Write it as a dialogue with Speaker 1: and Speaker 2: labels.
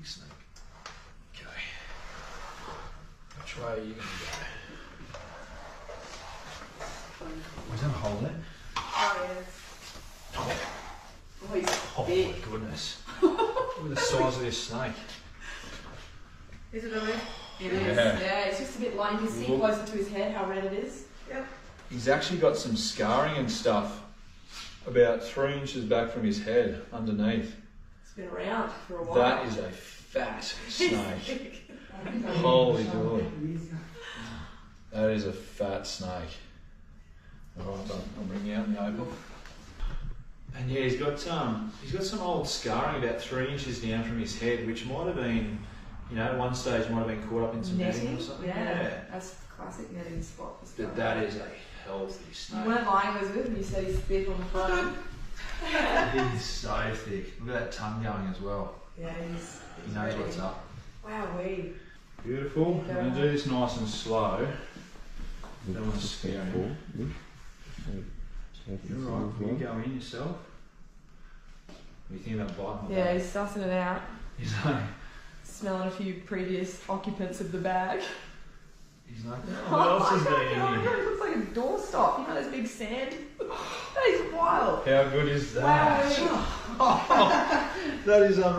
Speaker 1: It's snake. Okay. Which way are you going to go? Was that a hole there?
Speaker 2: Oh, yes. Oh, he's
Speaker 1: Oh
Speaker 2: big.
Speaker 1: my goodness. Look at the size of this snake.
Speaker 2: Is it really? It is.
Speaker 1: Yeah.
Speaker 2: Yeah. it's just a bit light. You can see
Speaker 1: Look.
Speaker 2: closer to his head how red it is. Yep.
Speaker 1: He's actually got some scarring and stuff about three inches back from his head underneath.
Speaker 2: It's been around for a while.
Speaker 1: That is a fat snake. Holy dooly. That is a fat snake. Alright, I'll I'll bring you out in the open. And yeah, he's got um, he's got some old scarring about three inches down from his head, which might have been, you know, at one stage might have been caught up in some netting
Speaker 2: Netting?
Speaker 1: or something.
Speaker 2: Yeah. That's the classic netting spot stuff.
Speaker 1: But that is a healthy
Speaker 2: You
Speaker 1: snake.
Speaker 2: weren't lying, Elizabeth, when you said he's thick on the front.
Speaker 1: He's so thick. Look at that tongue going as well.
Speaker 2: yeah, he's.
Speaker 1: He knows what's up.
Speaker 2: Wow, we.
Speaker 1: Beautiful. I'm going to do this nice and slow. That one's want to scare him. You're right. Will you go in yourself? What do you think about biting
Speaker 2: Yeah,
Speaker 1: back?
Speaker 2: he's sussing it out.
Speaker 1: He's like,
Speaker 2: Smelling a few previous occupants of the bag.
Speaker 1: he's like, oh, what else is there
Speaker 2: Oh my
Speaker 1: in
Speaker 2: god,
Speaker 1: here?
Speaker 2: it looks like a doorstop. You know those big sand? That is wild.
Speaker 1: How good is that?
Speaker 2: Wow.
Speaker 1: that? Oh, that is unreal.